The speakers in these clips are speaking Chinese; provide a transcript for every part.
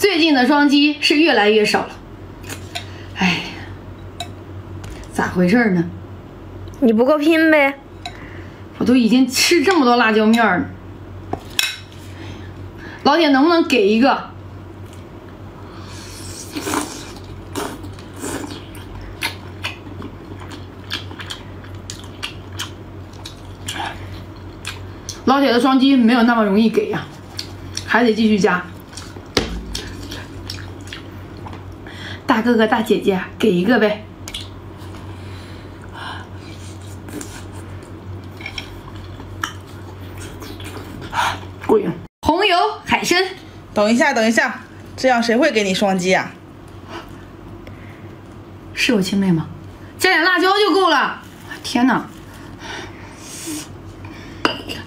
最近的双击是越来越少了。哎，咋回事呢？你不够拼呗？我都已经吃这么多辣椒面了，老铁能不能给一个？老铁的双击没有那么容易给呀，还得继续加。大哥哥大姐姐给一个呗。过瘾。红油海参，等一下，等一下，这样谁会给你双击啊？是我亲妹吗？加点辣椒就够了。天哪！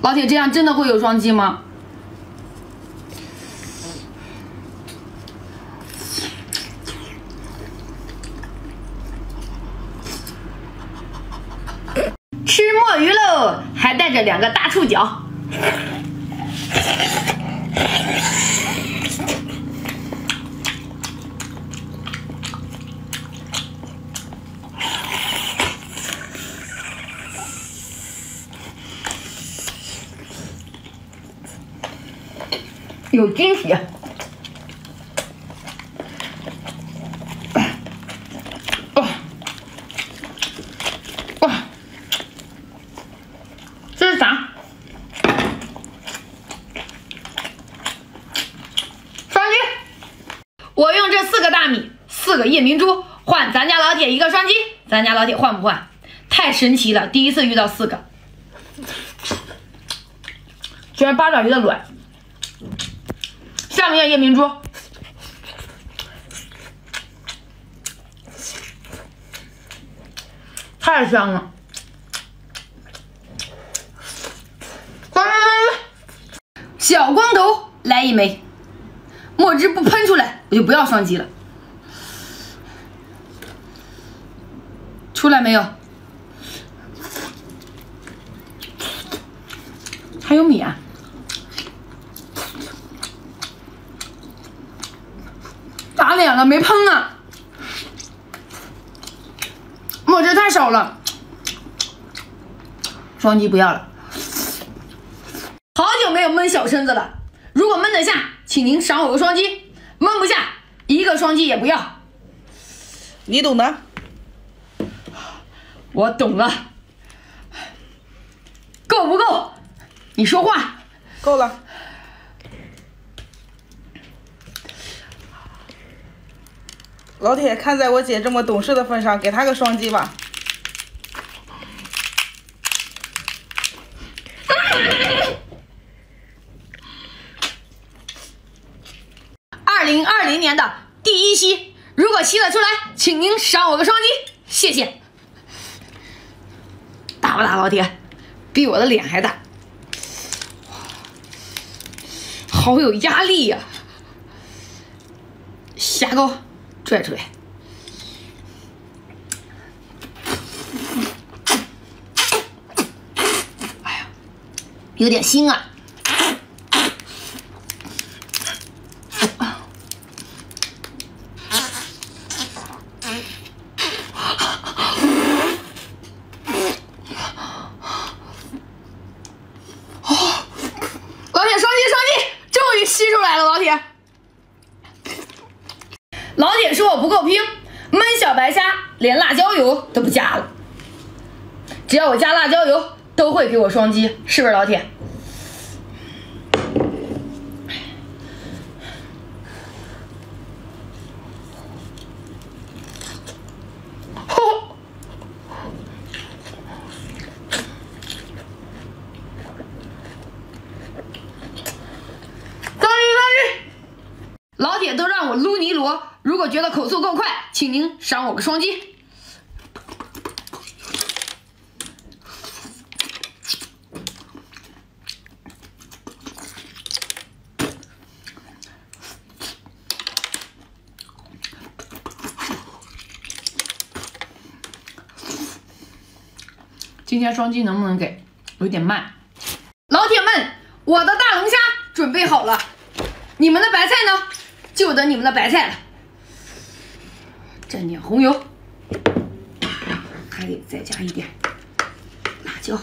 老铁，这样真的会有双击吗？吃墨鱼喽，还带这两个大触角。有惊喜！哇哇，这是啥？双击！我用这四个大米、四个夜明珠换咱家老铁一个双击，咱家老铁换不换？太神奇了！第一次遇到四个，居然八爪鱼的卵。下面夜明珠，太香了！小光头来一枚，墨汁不喷出来，我就不要双击了。出来没有？还有米啊！打脸了，没喷啊！墨汁太少了，双击不要了。好久没有闷小身子了，如果闷得下，请您赏我个双击；闷不下，一个双击也不要。你懂的。我懂了。够不够？你说话。够了。老铁，看在我姐这么懂事的份上，给她个双击吧。二零二零年的第一期，如果吸得出来，请您赏我个双击，谢谢。大不大，老铁？比我的脸还大，好有压力呀！虾膏拽出来，哎呀，有点腥啊！老铁，双击双击，终于吸出来了，老铁。老铁说我不够拼，焖小白虾连辣椒油都不加了，只要我加辣椒油，都会给我双击，是不是老铁？吼！双击双击！老铁都让我撸泥螺，如果觉得口速够快，请您赏我个双击。今天双击能不能给？有点慢。老铁们，我的大龙虾准备好了，你们的白菜呢？就等你们的白菜了。蘸点红油，还得再加一点辣椒。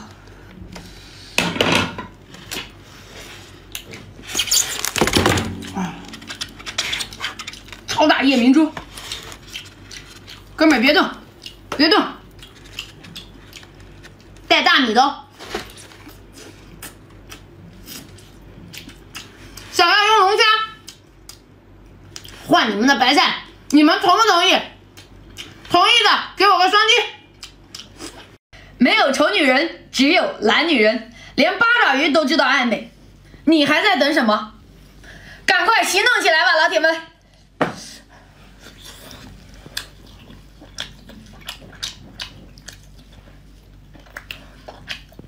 啊，超大夜明珠，哥们儿别动，别动，带大米的哦。想要用龙虾换你们的白菜，你们同不同意？同意的给我个双击。没有丑女人，只有懒女人。连八爪鱼都知道爱美，你还在等什么？赶快行动起来吧，老铁们！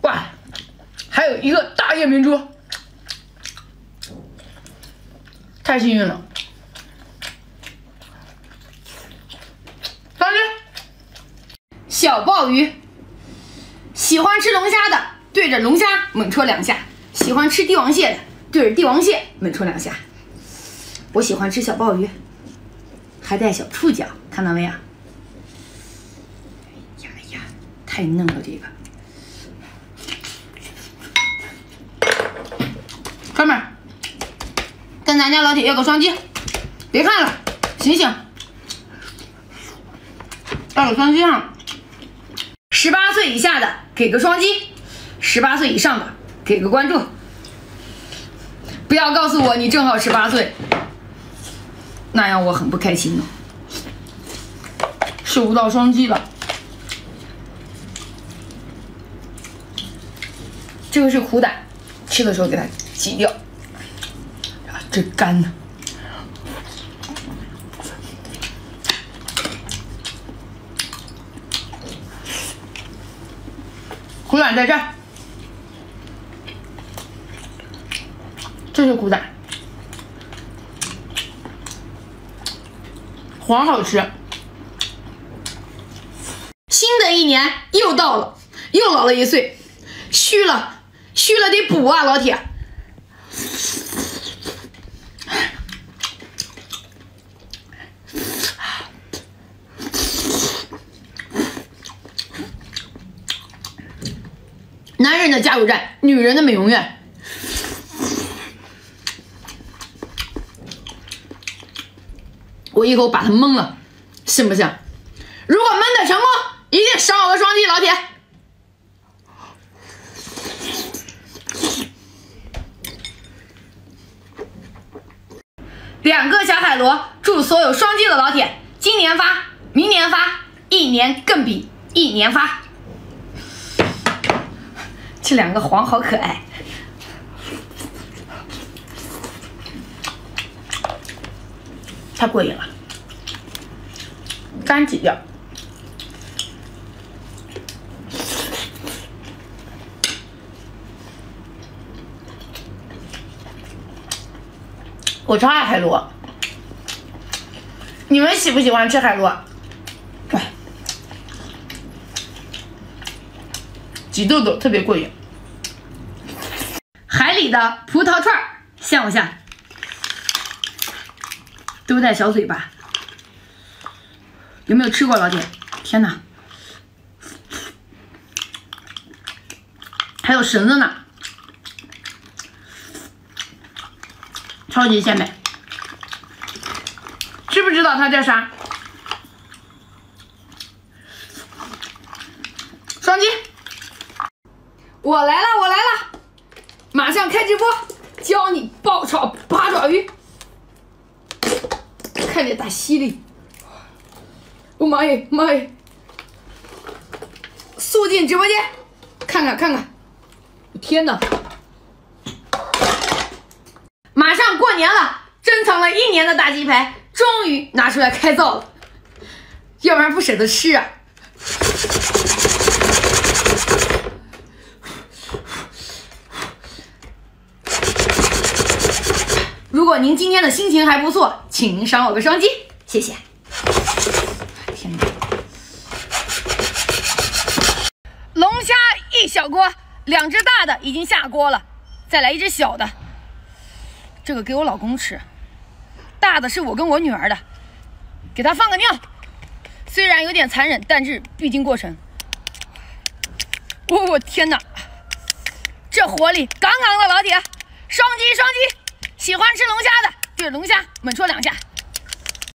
哇，还有一个大夜明珠，太幸运了！双击，小鲍鱼，喜欢吃龙虾的对着龙虾猛戳两下，喜欢吃帝王蟹的对着帝王蟹猛戳两下。我喜欢吃小鲍鱼，还带小触角，看到没有？哎呀呀，太嫩了这个！哥们儿，跟咱家老铁要个双击，别看了，醒醒！要个双击啊！十八岁以下的给个双击，十八岁以上的给个关注。不要告诉我你正好十八岁，那样我很不开心呢。收不到双击了，这个是苦胆，吃的时候给它挤掉。啊，真干呢。苦胆在这儿，这是苦胆，黄好吃。新的一年又到了，又老了一岁，虚了，虚了得补啊，老铁。人的加油站，女人的美容院。我一口把他蒙了，信不信？如果蒙的成功，一定赏我个双击，老铁。两个小海螺，祝所有双击的老铁今年发，明年发，一年更比一年发。这两个黄好可爱，太过瘾了，干挤掉。我超爱海螺，你们喜不喜欢吃海螺？挤痘痘特别过瘾。海里的葡萄串儿像不像？都带小嘴巴，有没有吃过老铁？天哪！还有绳子呢，超级鲜美。知不知道它叫啥？双击！我来了，我来了！马上开直播，教你爆炒八爪鱼。看这大犀利！我、妈耶，妈耶！速进直播间，看看看看！天哪！马上过年了，珍藏了一年的大鸡排终于拿出来开造了，要不然不舍得吃啊！如果您今天的心情还不错，请您赏我个双击，谢谢。天哪！龙虾一小锅，两只大的已经下锅了，再来一只小的。这个给我老公吃，大的是我跟我女儿的，给他放个尿，虽然有点残忍，但是必经过程。我我天哪，这火力杠杠的，老铁，双击双击！喜欢吃龙虾的，对龙虾猛戳两下。